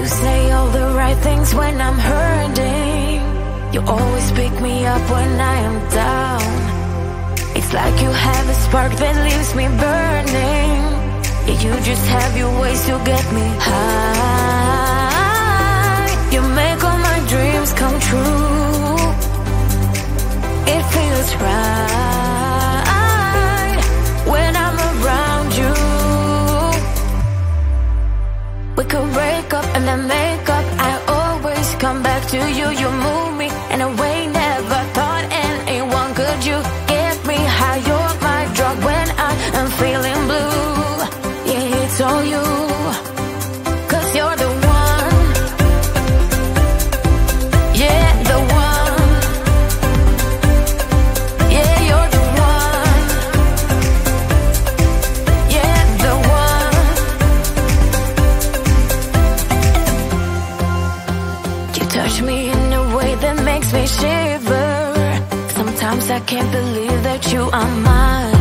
You say all the right things when I'm hurting. You always pick me up when I am down. It's like you have a spark that leaves me burning. You just have your ways to get me high. You make all my dreams come true. It feels right. I can't believe that you are mine.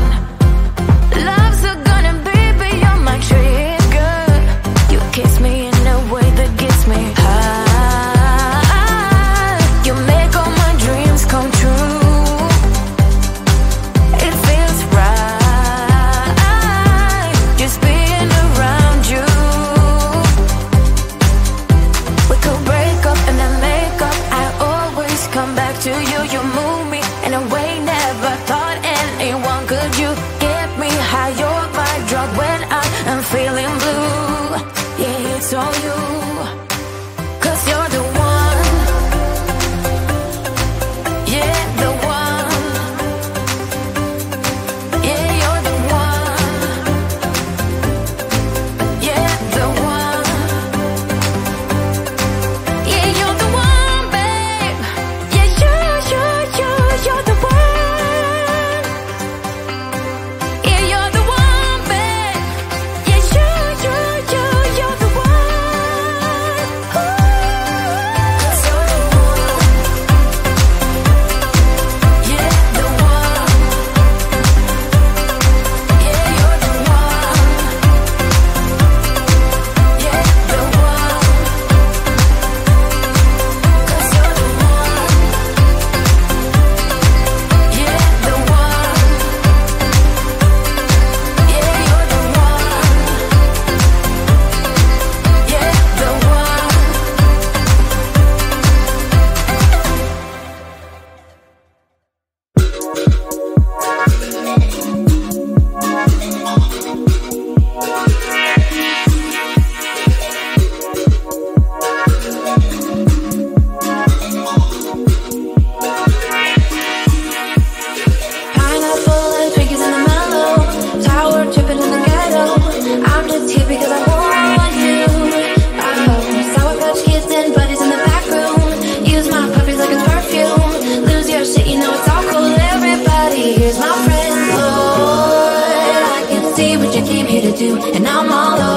all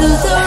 through the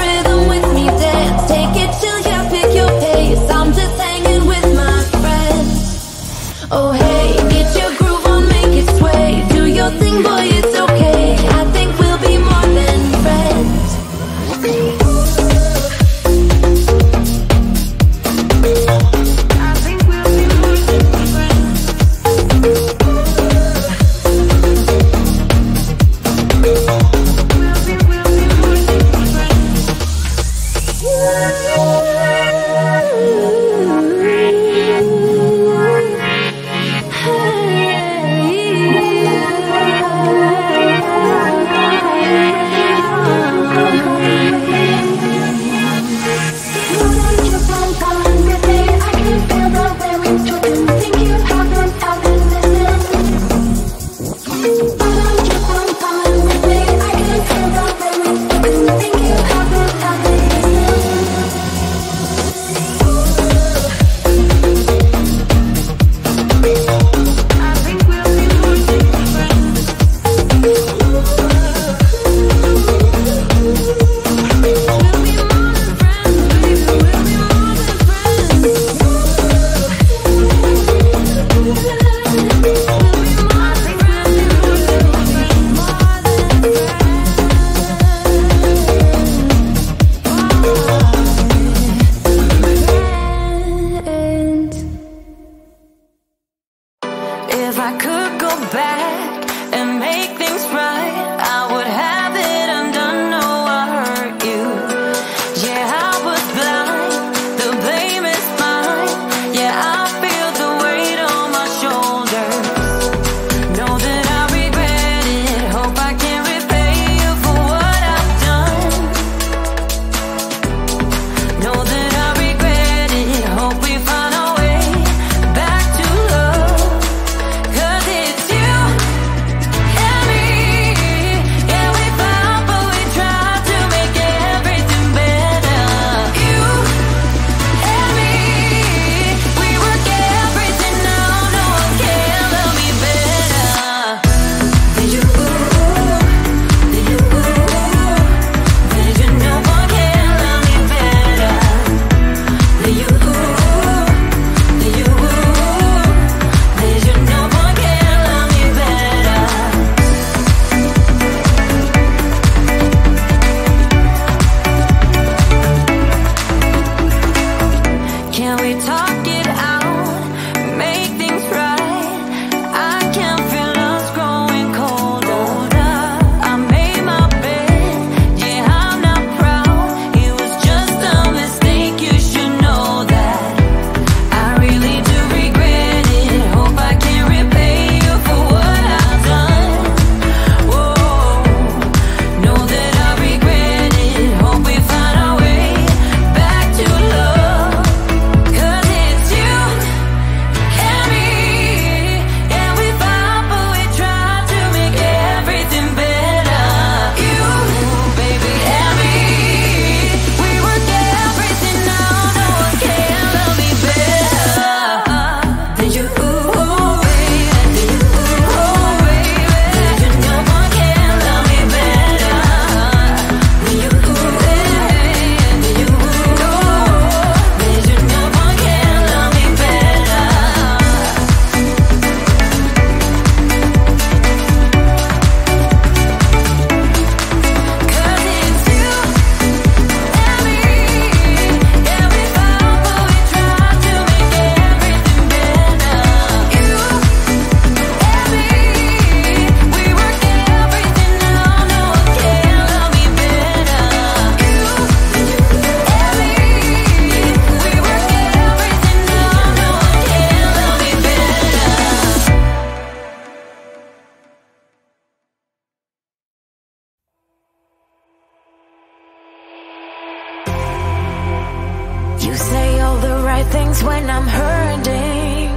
You say all the right things when I'm hurting.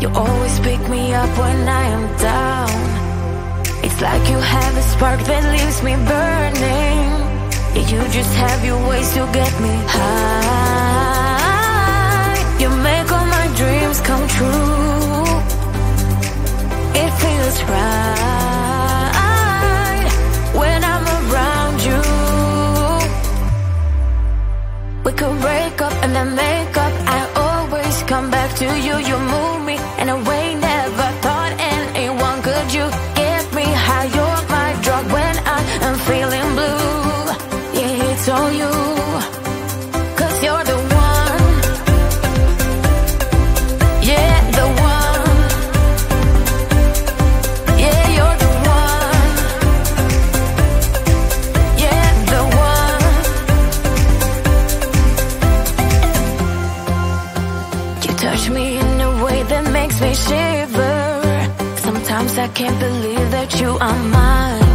You always pick me up when I am down. It's like you have a spark that leaves me burning. Yeah, you just have your ways to get me high. You make all my dreams come true. It feels right when I'm around you. We could break up and then touch me in a way that makes me shiver. Sometimes I can't believe that you are mine.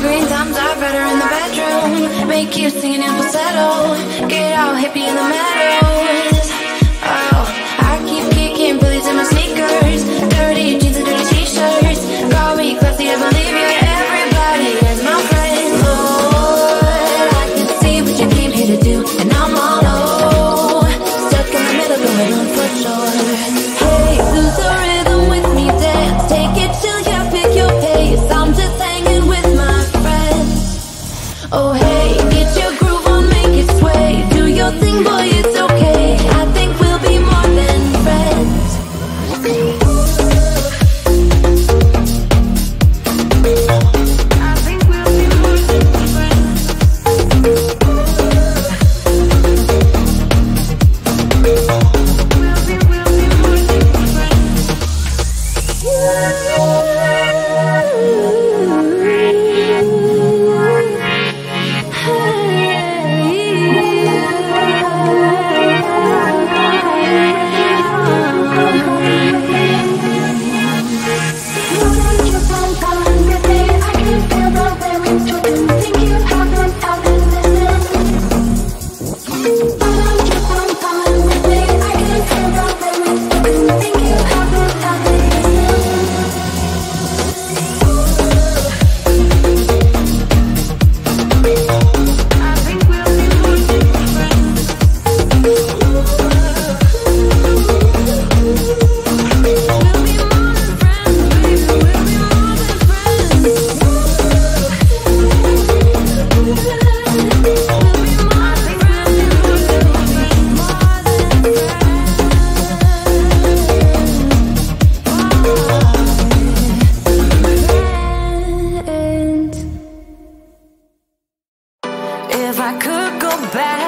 green thumbs are better in the bedroom. Make you singing in falsetto. Get all hippie in the meadow. Oh, hey. that